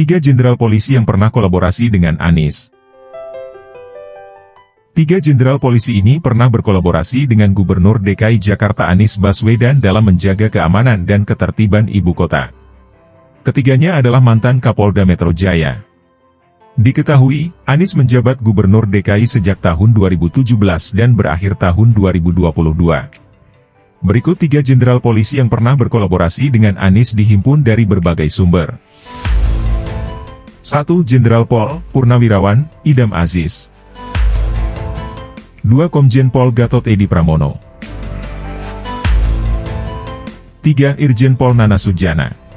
Tiga jenderal polisi yang pernah kolaborasi dengan Anies. Tiga jenderal polisi ini pernah berkolaborasi dengan Gubernur DKI Jakarta Anies Baswedan dalam menjaga keamanan dan ketertiban ibu kota. Ketiganya adalah mantan Kapolda Metro Jaya. Diketahui, Anies menjabat Gubernur DKI sejak tahun 2017 dan berakhir tahun 2022. Berikut tiga jenderal polisi yang pernah berkolaborasi dengan Anies dihimpun dari berbagai sumber. 1. Jenderal Pol, Purnawirawan, Idam Aziz 2. Komjen Pol Gatot Edi Pramono 3. Irjen Pol Nana Sujana